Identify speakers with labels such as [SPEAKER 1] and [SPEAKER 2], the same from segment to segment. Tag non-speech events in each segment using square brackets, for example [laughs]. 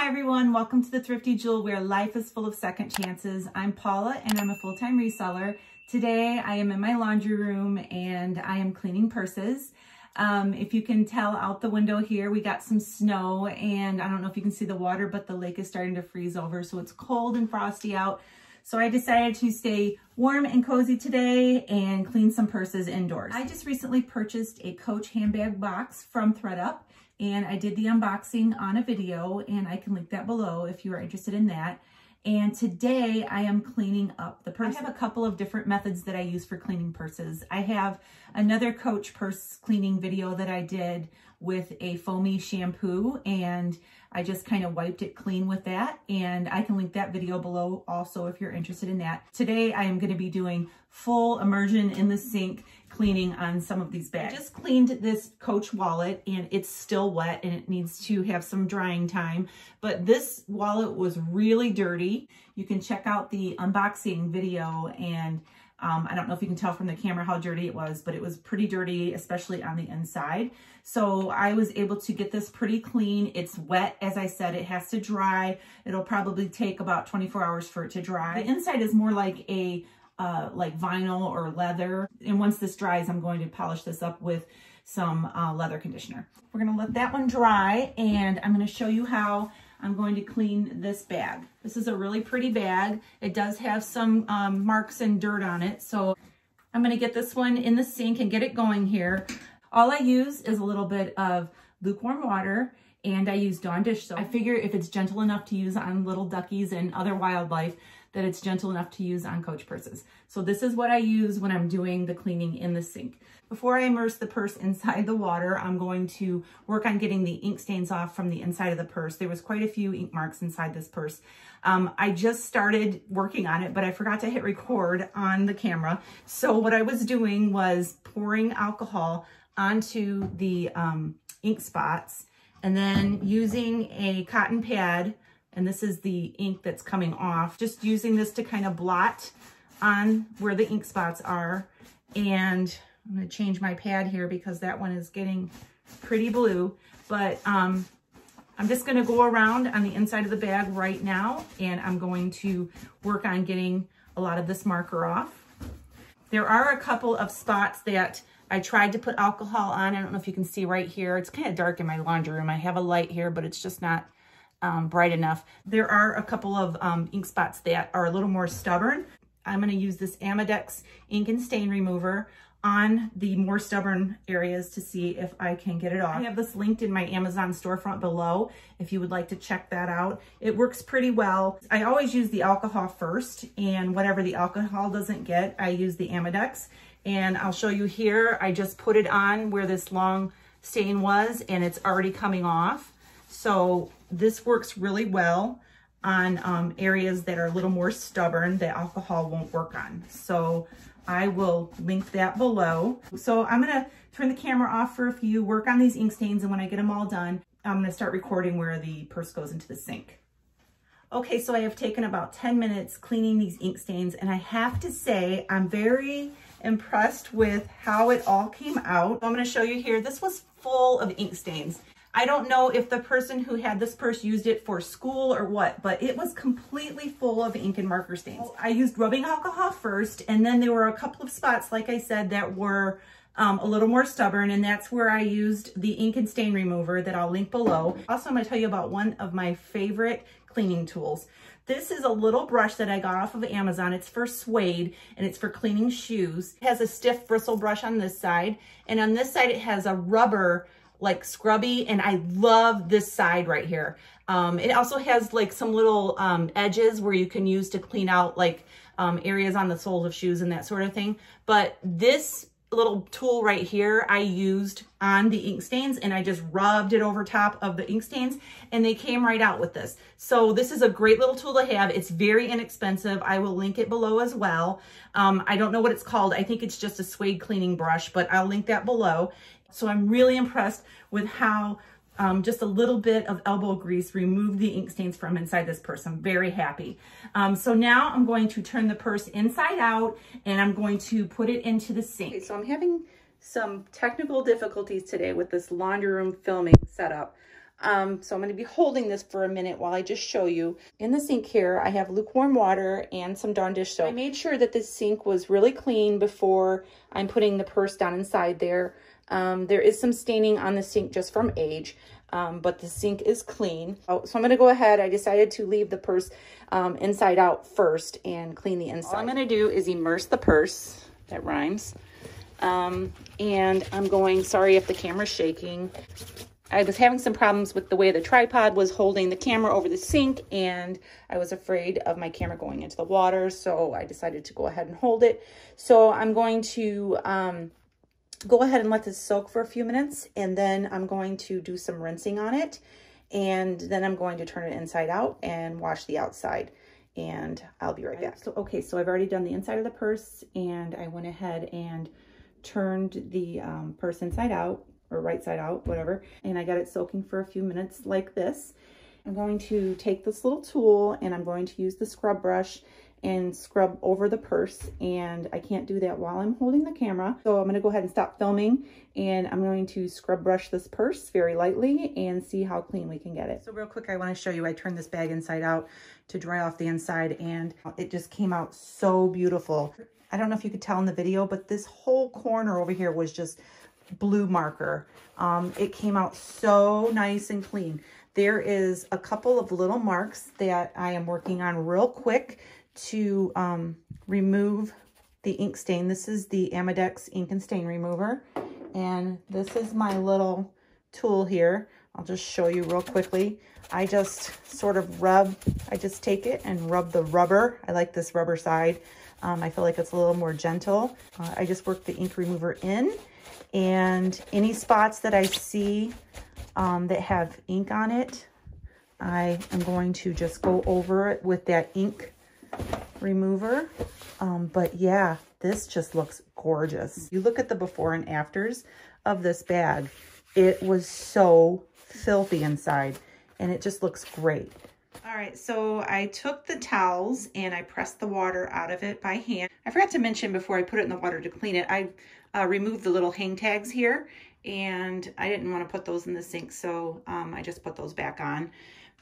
[SPEAKER 1] Hi everyone, welcome to the Thrifty Jewel where life is full of second chances. I'm Paula and I'm a full-time reseller. Today I am in my laundry room and I am cleaning purses. Um, if you can tell out the window here, we got some snow and I don't know if you can see the water, but the lake is starting to freeze over. So it's cold and frosty out. So I decided to stay warm and cozy today and clean some purses indoors. I just recently purchased a Coach handbag box from thredUP and I did the unboxing on a video and I can link that below if you are interested in that. And today I am cleaning up the purse. I have a couple of different methods that I use for cleaning purses. I have another Coach purse cleaning video that I did with a foamy shampoo and I just kind of wiped it clean with that and I can link that video below also if you're interested in that. Today I am going to be doing full immersion in the sink cleaning on some of these bags. I just cleaned this Coach wallet and it's still wet and it needs to have some drying time, but this wallet was really dirty. You can check out the unboxing video and um, I don't know if you can tell from the camera how dirty it was, but it was pretty dirty, especially on the inside. So I was able to get this pretty clean. It's wet, as I said, it has to dry. It'll probably take about 24 hours for it to dry. The inside is more like a uh, like vinyl or leather. And once this dries, I'm going to polish this up with some uh, leather conditioner. We're gonna let that one dry and I'm gonna show you how I'm going to clean this bag. This is a really pretty bag. It does have some um, marks and dirt on it. So I'm gonna get this one in the sink and get it going here. All I use is a little bit of lukewarm water and I use Dawn dish soap. I figure if it's gentle enough to use on little duckies and other wildlife, that it's gentle enough to use on Coach purses. So this is what I use when I'm doing the cleaning in the sink. Before I immerse the purse inside the water, I'm going to work on getting the ink stains off from the inside of the purse. There was quite a few ink marks inside this purse. Um, I just started working on it, but I forgot to hit record on the camera. So what I was doing was pouring alcohol onto the um, ink spots and then using a cotton pad and this is the ink that's coming off. Just using this to kind of blot on where the ink spots are. And I'm gonna change my pad here because that one is getting pretty blue. But um, I'm just gonna go around on the inside of the bag right now and I'm going to work on getting a lot of this marker off. There are a couple of spots that I tried to put alcohol on. I don't know if you can see right here. It's kind of dark in my laundry room. I have a light here, but it's just not um, bright enough. There are a couple of um, ink spots that are a little more stubborn. I'm going to use this Amodex ink and stain remover on the more stubborn areas to see if I can get it off. I have this linked in my Amazon storefront below if you would like to check that out. It works pretty well. I always use the alcohol first and whatever the alcohol doesn't get, I use the Amodex. And I'll show you here, I just put it on where this long stain was and it's already coming off. So this works really well on um, areas that are a little more stubborn that alcohol won't work on. So I will link that below. So I'm gonna turn the camera off for a few, work on these ink stains, and when I get them all done, I'm gonna start recording where the purse goes into the sink. Okay, so I have taken about 10 minutes cleaning these ink stains, and I have to say, I'm very impressed with how it all came out. I'm gonna show you here, this was full of ink stains. I don't know if the person who had this purse used it for school or what, but it was completely full of ink and marker stains. I used rubbing alcohol first, and then there were a couple of spots, like I said, that were um, a little more stubborn, and that's where I used the ink and stain remover that I'll link below. Also, I'm gonna tell you about one of my favorite cleaning tools. This is a little brush that I got off of Amazon. It's for suede and it's for cleaning shoes. It has a stiff bristle brush on this side and on this side it has a rubber like scrubby and I love this side right here. Um, it also has like some little um, edges where you can use to clean out like um, areas on the soles of shoes and that sort of thing. But this little tool right here I used on the ink stains and I just rubbed it over top of the ink stains and they came right out with this. So this is a great little tool to have. It's very inexpensive. I will link it below as well. Um, I don't know what it's called. I think it's just a suede cleaning brush, but I'll link that below. So I'm really impressed with how um, just a little bit of elbow grease removed the ink stains from inside this purse. I'm very happy. Um, so now I'm going to turn the purse inside out and I'm going to put it into the sink. Okay, so I'm having some technical difficulties today with this laundry room filming setup. Um, so I'm going to be holding this for a minute while I just show you. In the sink here, I have lukewarm water and some Dawn dish soap. I made sure that this sink was really clean before I'm putting the purse down inside there. Um, there is some staining on the sink just from age, um, but the sink is clean. Oh, so I'm going to go ahead. I decided to leave the purse um, inside out first and clean the inside. All I'm going to do is immerse the purse. That rhymes. Um, and I'm going, sorry if the camera's shaking. I was having some problems with the way the tripod was holding the camera over the sink and I was afraid of my camera going into the water. So I decided to go ahead and hold it. So I'm going to um, go ahead and let this soak for a few minutes and then I'm going to do some rinsing on it. And then I'm going to turn it inside out and wash the outside and I'll be right back. So, okay, so I've already done the inside of the purse and I went ahead and turned the um, purse inside out or right side out, whatever. And I got it soaking for a few minutes like this. I'm going to take this little tool and I'm going to use the scrub brush and scrub over the purse and I can't do that while I'm holding the camera. So I'm gonna go ahead and stop filming and I'm going to scrub brush this purse very lightly and see how clean we can get it. So real quick, I wanna show you, I turned this bag inside out to dry off the inside and it just came out so beautiful. I don't know if you could tell in the video, but this whole corner over here was just blue marker. Um, it came out so nice and clean. There is a couple of little marks that I am working on real quick to um, remove the ink stain. This is the Amodex ink and stain remover. And this is my little tool here. I'll just show you real quickly. I just sort of rub, I just take it and rub the rubber. I like this rubber side. Um, I feel like it's a little more gentle. Uh, I just work the ink remover in and any spots that I see um, that have ink on it, I am going to just go over it with that ink remover. Um, but yeah, this just looks gorgeous. You look at the before and afters of this bag. It was so filthy inside and it just looks great. All right, so I took the towels and I pressed the water out of it by hand. I forgot to mention before I put it in the water to clean it, I uh, removed the little hang tags here and I didn't want to put those in the sink, so um, I just put those back on.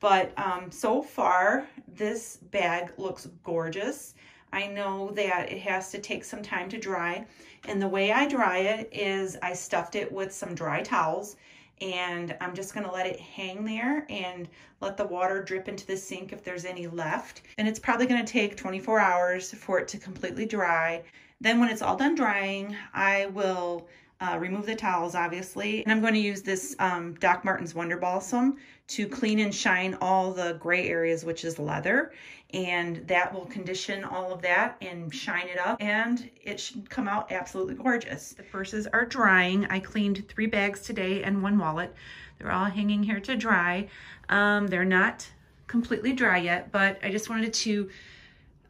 [SPEAKER 1] But um, so far, this bag looks gorgeous. I know that it has to take some time to dry. And the way I dry it is I stuffed it with some dry towels and I'm just gonna let it hang there and let the water drip into the sink if there's any left. And it's probably gonna take 24 hours for it to completely dry. Then when it's all done drying, I will uh, remove the towels, obviously. And I'm going to use this um, Doc Martens Wonder Balsam to clean and shine all the gray areas, which is leather. And that will condition all of that and shine it up. And it should come out absolutely gorgeous. The purses are drying. I cleaned three bags today and one wallet. They're all hanging here to dry. Um, they're not completely dry yet, but I just wanted to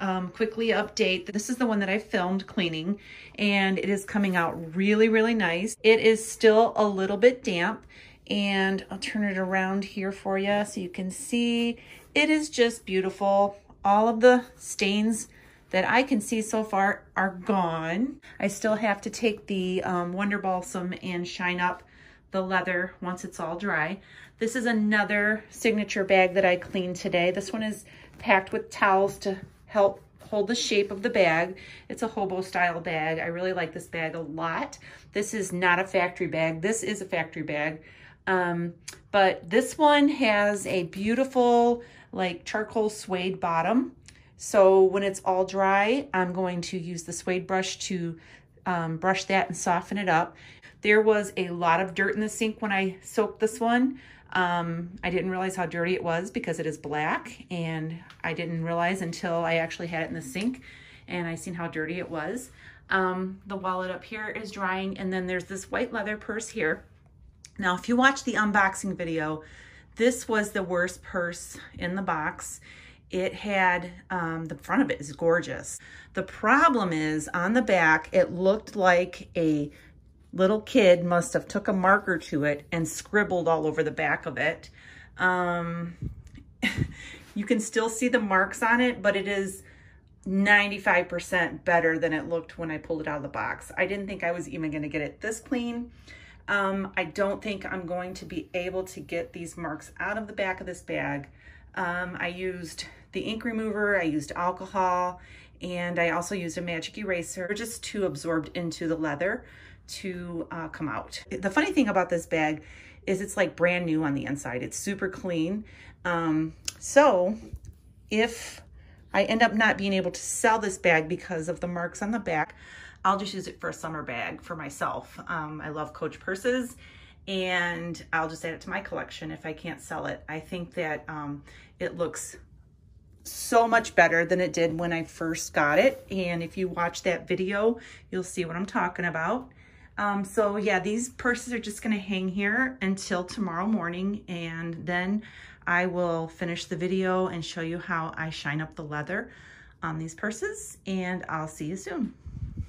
[SPEAKER 1] um, quickly update. This is the one that I filmed cleaning and it is coming out really, really nice. It is still a little bit damp and I'll turn it around here for you so you can see. It is just beautiful. All of the stains that I can see so far are gone. I still have to take the um, Wonder Balsam and shine up the leather once it's all dry. This is another signature bag that I cleaned today. This one is packed with towels to help hold the shape of the bag. It's a hobo style bag. I really like this bag a lot. This is not a factory bag. This is a factory bag. Um, but this one has a beautiful like charcoal suede bottom. So when it's all dry, I'm going to use the suede brush to um, brush that and soften it up. There was a lot of dirt in the sink when I soaked this one. Um, I didn't realize how dirty it was because it is black and I didn't realize until I actually had it in the sink and I seen how dirty it was. Um, the wallet up here is drying and then there's this white leather purse here. Now, if you watch the unboxing video, this was the worst purse in the box. It had, um, the front of it is gorgeous. The problem is on the back, it looked like a little kid must have took a marker to it and scribbled all over the back of it. Um, [laughs] you can still see the marks on it, but it is 95% better than it looked when I pulled it out of the box. I didn't think I was even gonna get it this clean. Um, I don't think I'm going to be able to get these marks out of the back of this bag. Um, I used the ink remover, I used alcohol, and I also used a magic eraser just to absorb into the leather to uh, come out. The funny thing about this bag is it's like brand new on the inside. It's super clean. Um, so if I end up not being able to sell this bag because of the marks on the back, I'll just use it for a summer bag for myself. Um, I love Coach purses and I'll just add it to my collection if I can't sell it. I think that um, it looks so much better than it did when I first got it. And if you watch that video, you'll see what I'm talking about. Um, so yeah, these purses are just gonna hang here until tomorrow morning and then I will finish the video and show you how I shine up the leather on these purses and I'll see you soon.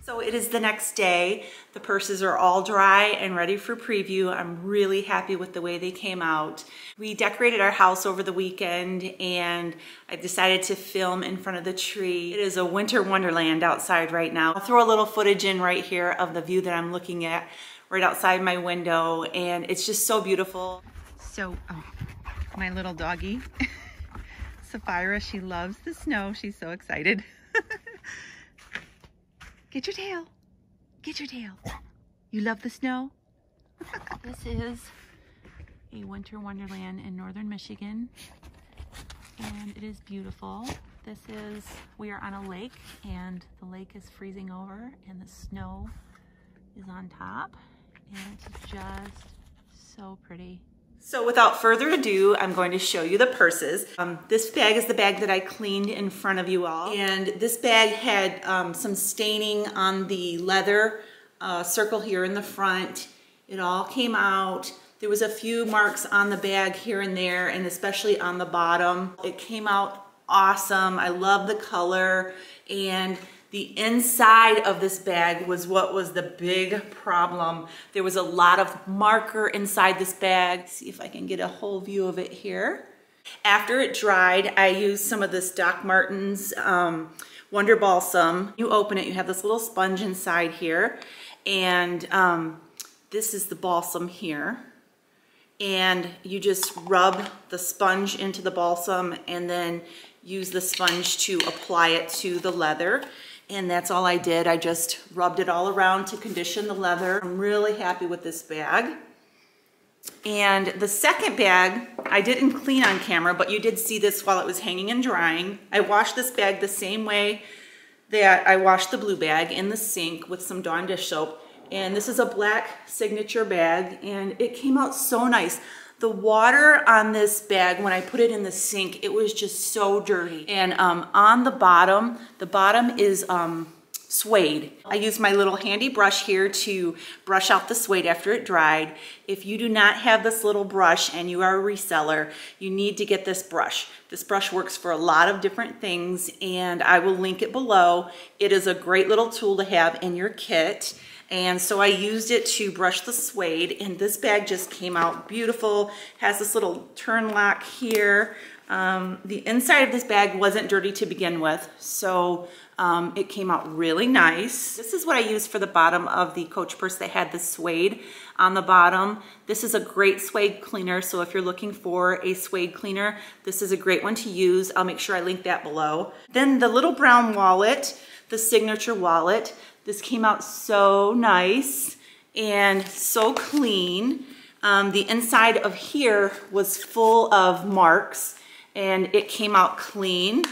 [SPEAKER 1] So it is the next day. The purses are all dry and ready for preview. I'm really happy with the way they came out. We decorated our house over the weekend and I decided to film in front of the tree. It is a winter wonderland outside right now. I'll throw a little footage in right here of the view that I'm looking at right outside my window and it's just so beautiful. So, oh, my little doggy, [laughs] Sapphira, she loves the snow. She's so excited. [laughs] Get your tail. Get your tail. You love the snow? this is a winter wonderland in northern Michigan and it is beautiful. This is, we are on a lake and the lake is freezing over and the snow is on top and it's just so pretty. So without further ado, I'm going to show you the purses. Um, this bag is the bag that I cleaned in front of you all. And this bag had um, some staining on the leather uh, circle here in the front. It all came out. There was a few marks on the bag here and there, and especially on the bottom. It came out awesome. I love the color. And the inside of this bag was what was the big problem. There was a lot of marker inside this bag. Let's See if I can get a whole view of it here. After it dried, I used some of this Doc Martens um, Wonder Balsam. You open it, you have this little sponge inside here. And um, this is the balsam here. And you just rub the sponge into the balsam and then use the sponge to apply it to the leather and that's all I did. I just rubbed it all around to condition the leather. I'm really happy with this bag. And the second bag, I didn't clean on camera, but you did see this while it was hanging and drying. I washed this bag the same way that I washed the blue bag in the sink with some Dawn dish soap. And this is a black signature bag and it came out so nice. The water on this bag, when I put it in the sink, it was just so dirty. And um, on the bottom, the bottom is um, suede. I use my little handy brush here to brush out the suede after it dried. If you do not have this little brush and you are a reseller, you need to get this brush. This brush works for a lot of different things and I will link it below. It is a great little tool to have in your kit. And so I used it to brush the suede and this bag just came out beautiful. Has this little turn lock here. Um, the inside of this bag wasn't dirty to begin with, so um, it came out really nice. This is what I used for the bottom of the Coach purse that had the suede on the bottom. This is a great suede cleaner, so if you're looking for a suede cleaner, this is a great one to use. I'll make sure I link that below. Then the little brown wallet, the signature wallet. This came out so nice and so clean. Um, the inside of here was full of marks and it came out clean.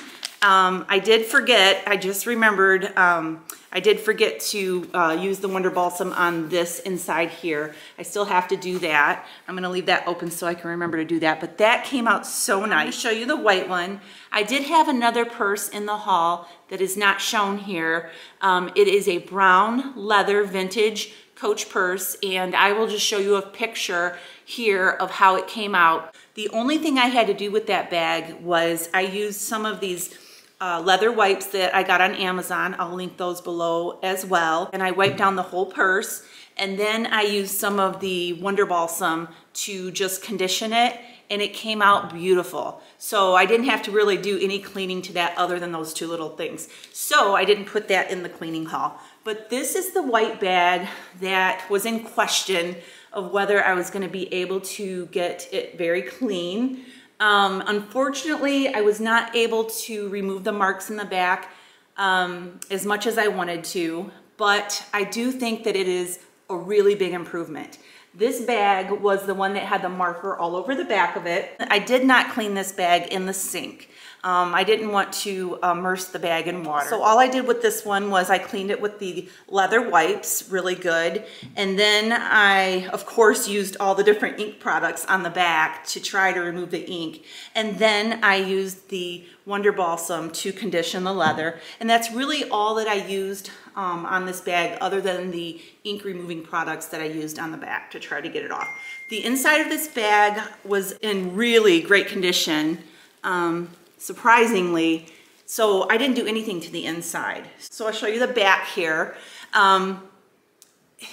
[SPEAKER 1] Um, I did forget, I just remembered, um, I did forget to uh, use the Wonder Balsam on this inside here. I still have to do that. I'm gonna leave that open so I can remember to do that, but that came out so nice. show you the white one. I did have another purse in the haul that is not shown here. Um, it is a brown leather vintage Coach purse, and I will just show you a picture here of how it came out. The only thing I had to do with that bag was I used some of these uh, leather wipes that I got on Amazon. I'll link those below as well. And I wiped down the whole purse. And then I used some of the Wonder Balsam to just condition it and it came out beautiful. So I didn't have to really do any cleaning to that other than those two little things. So I didn't put that in the cleaning haul. But this is the white bag that was in question of whether I was gonna be able to get it very clean. Um, unfortunately, I was not able to remove the marks in the back um, as much as I wanted to, but I do think that it is a really big improvement. This bag was the one that had the marker all over the back of it. I did not clean this bag in the sink. Um, I didn't want to immerse the bag in water. So all I did with this one was I cleaned it with the leather wipes really good. And then I, of course, used all the different ink products on the back to try to remove the ink. And then I used the Wonder Balsam to condition the leather. And that's really all that I used um, on this bag other than the ink removing products that I used on the back to try to get it off. The inside of this bag was in really great condition. Um, surprisingly. So I didn't do anything to the inside. So I'll show you the back here. Um,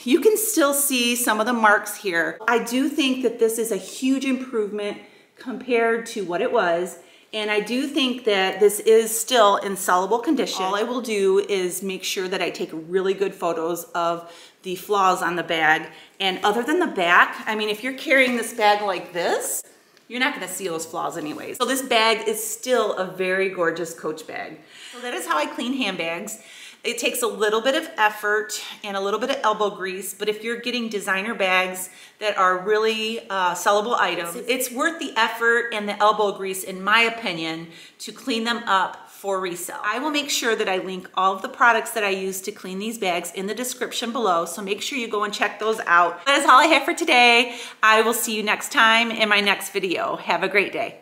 [SPEAKER 1] you can still see some of the marks here. I do think that this is a huge improvement compared to what it was. And I do think that this is still in sellable condition. All I will do is make sure that I take really good photos of the flaws on the bag. And other than the back, I mean, if you're carrying this bag like this, you're not gonna see those flaws anyways. So this bag is still a very gorgeous Coach bag. So that is how I clean handbags. It takes a little bit of effort and a little bit of elbow grease, but if you're getting designer bags that are really uh, sellable items, it's worth the effort and the elbow grease, in my opinion, to clean them up for resale. I will make sure that I link all of the products that I use to clean these bags in the description below, so make sure you go and check those out. That is all I have for today. I will see you next time in my next video. Have a great day.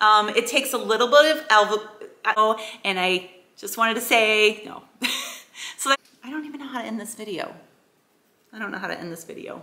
[SPEAKER 1] Um, it takes a little bit of elbow, and I just wanted to say, no. [laughs] so that, I don't even know how to end this video. I don't know how to end this video.